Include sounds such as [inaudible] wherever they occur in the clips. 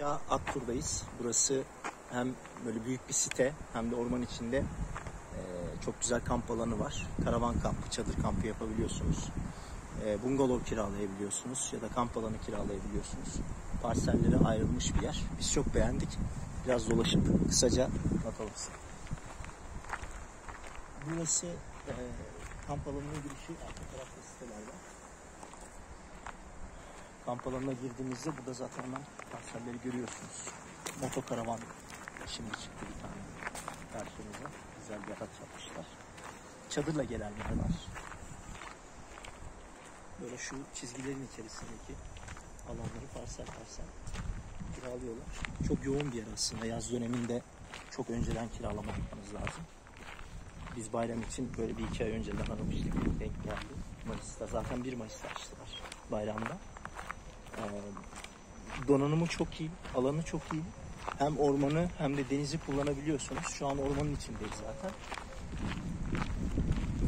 Ya Aktur'dayız. Burası hem böyle büyük bir site hem de orman içinde e, çok güzel kamp alanı var. Karavan kampı, çadır kampı yapabiliyorsunuz. E, bungalov kiralayabiliyorsunuz ya da kamp alanı kiralayabiliyorsunuz. Parsellere ayrılmış bir yer. Biz çok beğendik. Biraz dolaşıp kısaca bakalım. Burası e, kamp alanının girişi arka tarafta siteler. Kamp alanına girdiğimizde burada zaten hemen parselleri görüyorsunuz. Motokaravan şimdi çıktı bir tane karşımıza. Güzel bir araç yapmışlar. Çadırla gelenler var. Böyle şu çizgilerin içerisindeki alanları parsel parsel kiralıyorlar. Çok yoğun bir yer aslında. Yaz döneminde çok önceden kiralama yapmanız lazım. Biz bayram için böyle bir iki ay önceden aramıştık. Denk geldi. Mayıs'ta zaten 1 Mayıs'ta açtılar bayramda. Ee, donanımı çok iyi, alanı çok iyi. Hem ormanı hem de denizi kullanabiliyorsunuz. Şu an ormanın içindeyiz zaten.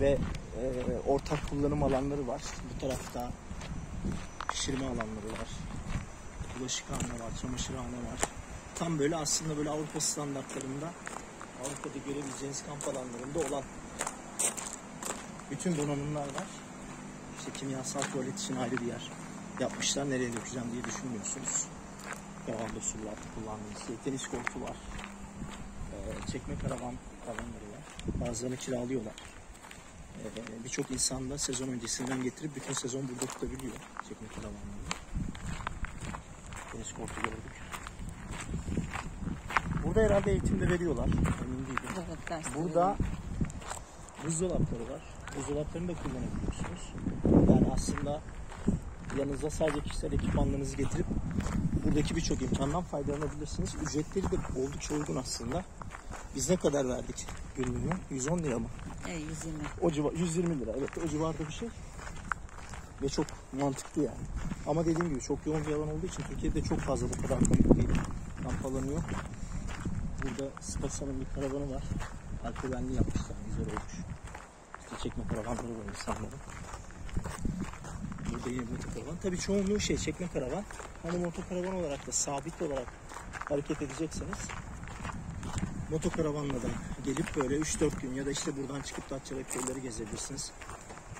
Ve e, ortak kullanım alanları var. Bu tarafta pişirme alanları var. Bulaşıkhane var, çamaşırhane var. Tam böyle aslında böyle Avrupa standartlarında Avrupa'da görebileceğiniz kamp alanlarında olan bütün donanımlar var. İşte kimyasal tuvalet için ayrı bir yer yapmışlar. Nereye dökeceğim diye düşünmüyorsunuz. Karavan sular kullandığınız şey. Tenis kortu var. Ee, çekme karavan alanları var. Bazılarını kiralıyorlar. Ee, Birçok insan da sezon öncesinden getirip bütün sezon burada tutabiliyor. Çekme karavanlarını. Tenis kortu gördük. Burada herhalde eğitimde veriyorlar. Emin değilim. Evet, dersleri Burada buzdolapları var. Buzdolaplarını da kullanabiliyorsunuz. Yani aslında yanınıza sadece kişisel ekipmanlarınızı getirip buradaki birçok imkandan faydalanabilirsiniz. Ücretleri de oldukça uygun aslında. Biz ne kadar verdik günlüğüne? 110 lira mı? Evet, 120. O civar, 120 lira evet o civarda bir şey. Ve çok mantıklı yani. Ama dediğim gibi çok yoğun bir alan olduğu için Türkiye'de çok fazla bu kadar komik değil. Kamp alanı yok. Burada Spasa'nın bir karavanı var. Alkovenli yapmışlar. Güzel olmuş. İşte çekme karavanları var insanların. Burada yine motokaravan. Tabii çoğunluğu şey çekme karavan. Hani motokaravan olarak da sabit olarak hareket edecekseniz motokaravanla da gelip böyle 3-4 gün ya da işte buradan çıkıp Datça'daki köyleri gezebilirsiniz.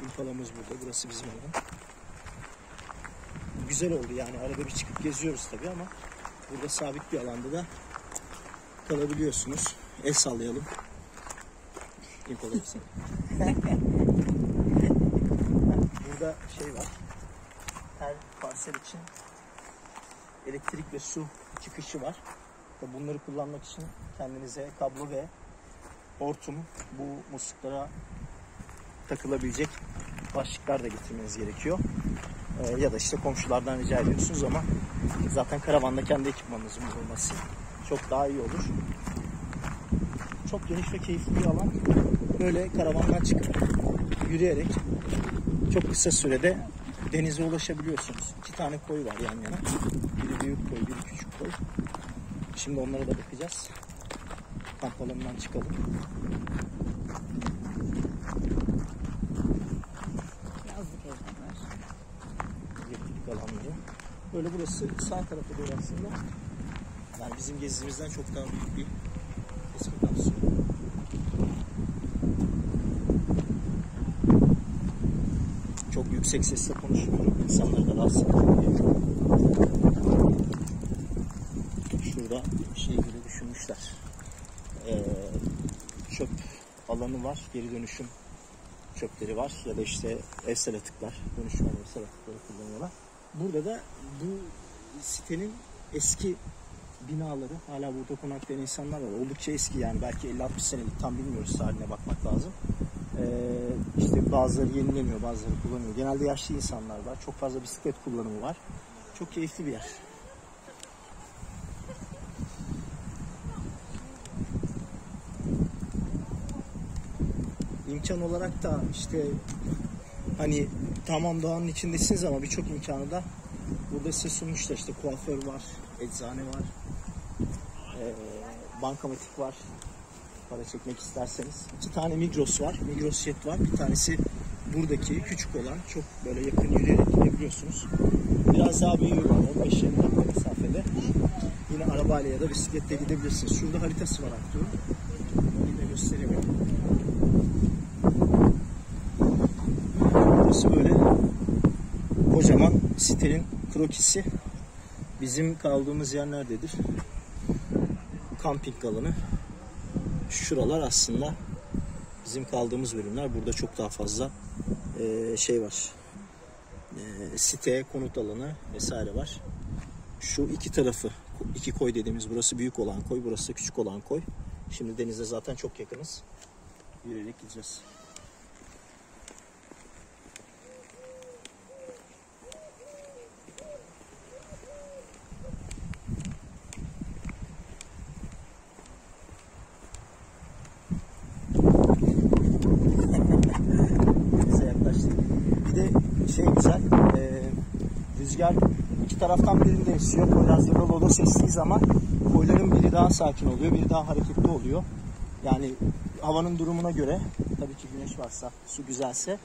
İmpalamız burada. Burası bizim alan. Güzel oldu yani. Arada bir çıkıp geziyoruz tabii ama burada sabit bir alanda da kalabiliyorsunuz. El sallayalım. İmpala mısın? [laughs] burada şey var. Her parsel için elektrik ve su çıkışı var. Ve Bunları kullanmak için kendinize kablo ve hortum bu musluklara takılabilecek başlıklar da getirmeniz gerekiyor. Ee, ya da işte komşulardan rica ediyorsunuz ama zaten karavanda kendi ekipmanınızın bulunması çok daha iyi olur. Çok geniş ve keyifli bir alan. Böyle karavandan çıkıp yürüyerek çok kısa sürede denize ulaşabiliyorsunuz. İki tane koy var yan yana. Biri büyük koy, biri küçük koy. Şimdi onlara da bakacağız. Kamp alanından çıkalım. Yazlık evler. Yetkililik alanları. Böyle burası sağ tarafa doğru aslında. Yani bizim gezimizden çok daha büyük bir kısmı kapsıyor. Çok yüksek sesle konuşmuyorum. İnsanları da diye. Şurada şey gibi düşünmüşler. Ee, çöp alanı var. Geri dönüşüm çöpleri var. Ya da işte evsel atıklar. Dönüşümen evsel atıkları kullanıyorlar. Burada da bu sitenin eski binaları hala burada konaklayan insanlar var. Oldukça eski yani belki 50-60 senelik tam bilmiyoruz tarihine bakmak lazım. Ee, işte bazıları yenilemiyor bazıları kullanıyor. Genelde yaşlı insanlar var. Çok fazla bisiklet kullanımı var. Çok keyifli bir yer. İmkan olarak da işte hani tamam doğanın içindesiniz ama birçok imkanı da burada size sunmuşlar. İşte kuaför var, eczane var, ee, bankamatik var. Para çekmek isterseniz. İki tane Migros var. Migros Jet var. Bir tanesi buradaki küçük olan çok böyle yakın yürüyerek gidebiliyorsunuz. Biraz daha büyüğü var 15-20 dakika mesafede. Yine arabayla ya da bisikletle gidebilirsiniz. Şurada haritası var Aktuğ'un. Onu da göstereyim. Burası böyle kocaman sitenin krokisi. Bizim kaldığımız yer nerededir? Bu kamping alanı. Şuralar aslında bizim kaldığımız bölümler. Burada çok daha fazla eee, şey var. Eee, site, konut alanı vesaire var. Şu iki tarafı, iki koy dediğimiz burası büyük olan koy, burası küçük olan koy. Şimdi denize zaten çok yakınız. Yürüyerek gideceğiz. Denize yaklaştık. Bir de şey güzel, e, rüzgar iki taraftan birinde esiyor. Koylar zırhlı olursa estiği zaman koyların biri daha sakin oluyor, biri daha hareketli oluyor. Yani havanın durumuna göre, tabii ki güneş varsa, su güzelse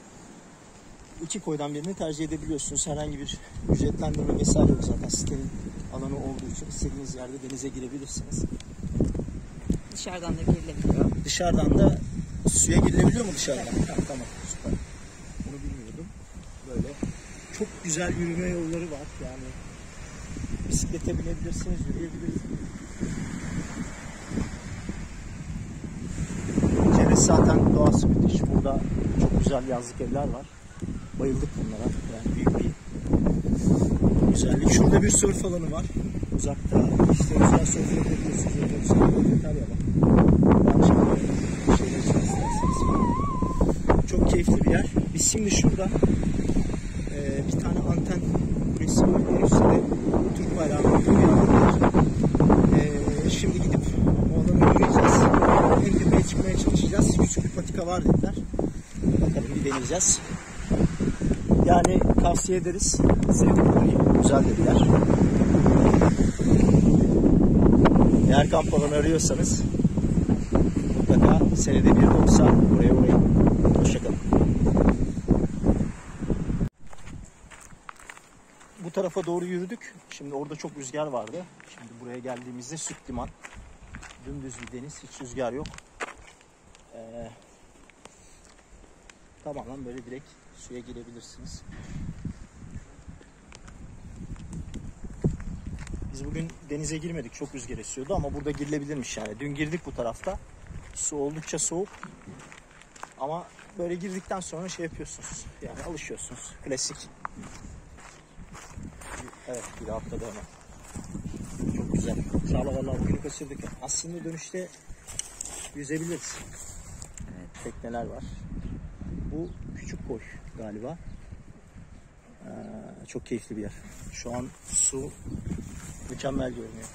iki koydan birini tercih edebiliyorsunuz. Herhangi bir ücretlendirme vesaire yok zaten sitenin alanı olduğu için istediğiniz yerde denize girebilirsiniz. Dışarıdan da girilebiliyor. Dışarıdan da suya girilebiliyor mu dışarıdan? Ha, tamam süper. Çok güzel yürüme yolları var yani. Bisiklete binebilirsiniz, yürüyebilirsiniz. Çevresi zaten doğası müthiş. Burada çok güzel yazlık evler var. Bayıldık bunlara. Yani büyük bir güzellik. Şurada bir surf alanı var. Uzakta işte güzel şeyler için isterseniz falan. Çok keyifli bir yer. Biz şimdi şurada tane anten kulesi var. En üstte Türk bayrağı var. E, şimdi gidip o alanı yürüyeceğiz. En tepeye çıkmaya çalışacağız. Küçük bir patika var dediler. Bakalım bir deneyeceğiz. Yani tavsiye ederiz. Sevdik burayı. Güzel dediler. Eğer kamp alanı arıyorsanız mutlaka senede bir de olsa buraya uğrayın. Hoşçakalın. Bu tarafa doğru yürüdük. Şimdi orada çok rüzgar vardı. Şimdi buraya geldiğimizde süt liman. Dümdüz bir deniz. Hiç rüzgar yok. Ee, tamamen böyle direkt suya girebilirsiniz. Biz bugün denize girmedik. Çok rüzgar esiyordu ama burada girilebilirmiş yani. Dün girdik bu tarafta. Su oldukça soğuk. Ama böyle girdikten sonra şey yapıyorsunuz. Yani alışıyorsunuz. Klasik. Evet bir atladı hemen. Çok güzel. Çağla valla bugünü kaçırdık. Aslında dönüşte yüzebiliriz. Evet. Tekneler var. Bu küçük koy galiba. Ee, çok keyifli bir yer. Şu an su mükemmel görünüyor.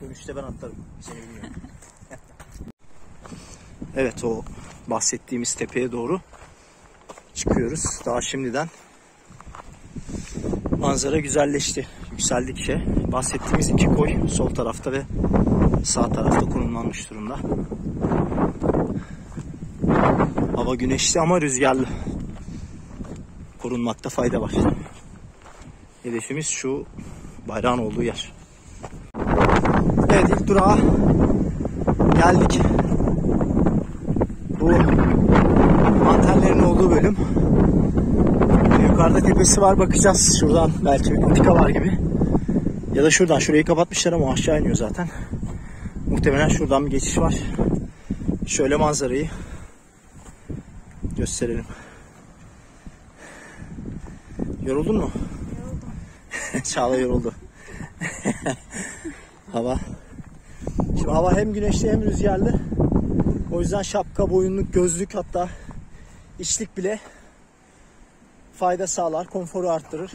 Dönüşte ben atlarım. Seni bilmiyorum. [laughs] evet o bahsettiğimiz tepeye doğru çıkıyoruz. Daha şimdiden manzara güzelleşti. Yükseldikçe bahsettiğimiz iki koy sol tarafta ve sağ tarafta konumlanmış durumda. Hava güneşli ama rüzgarlı. Korunmakta fayda var. Hedefimiz şu bayrağın olduğu yer. Evet ilk durağa geldik. Bu antenlerin olduğu bölüm. Yukarıda tepesi var bakacağız. Şuradan belki bir patika var gibi. Ya da şuradan şurayı kapatmışlar ama aşağı iniyor zaten. Muhtemelen şuradan bir geçiş var. Şöyle manzarayı gösterelim. Yoruldun mu? Yoruldum. [laughs] Çağla yoruldu. [laughs] hava. Şimdi hava hem güneşli hem rüzgarlı. O yüzden şapka, boyunluk, gözlük hatta içlik bile fayda sağlar, konforu arttırır.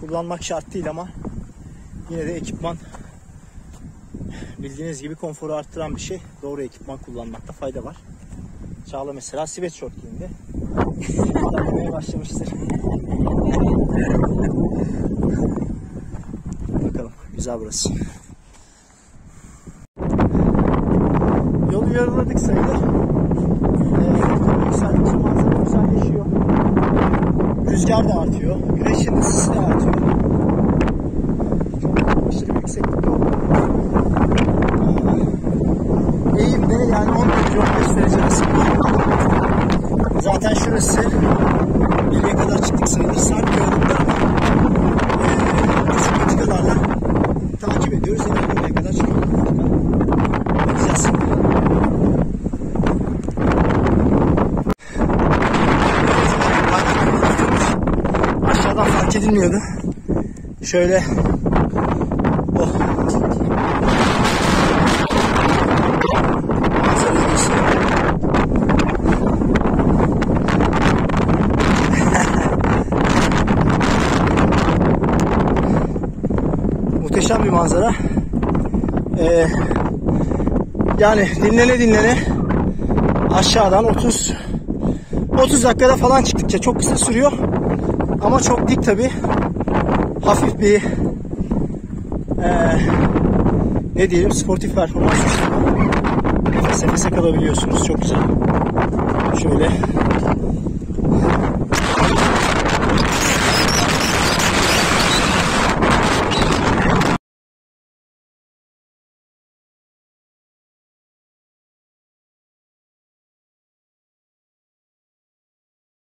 Kullanmak şart değil ama yine de ekipman bildiğiniz gibi konforu arttıran bir şey. Doğru ekipman kullanmakta fayda var. Çağla mesela sweatshirt giyindi. Terlemeye başlamıştır. Bakalım güzel burası. Yolu yarıladık sayılır. Ee, yükseldikçe manzara güzelleşiyor. Rüzgar da artıyor. Güneşin ısısı da artıyor. aşırı bir yükseklik yok. Eğimde yani 10 derece 15 derece arası. Zaten şurası Bilye'ye kadar çıktık sayılır. Sarp yolunda e, küçük patikalarla takip ediyoruz. Yani buraya kadar çıkıyoruz. Bakacağız. Edilmiyordu. Şöyle oh. [laughs] Muhteşem bir manzara. Ee, yani dinlene dinlene aşağıdan 30 30 dakikada falan çıktıkça çok kısa sürüyor. Ama çok dik tabi. Hafif bir eee, ne diyelim sportif performans üstünde. Nefes nefese kalabiliyorsunuz. Çok güzel. Şöyle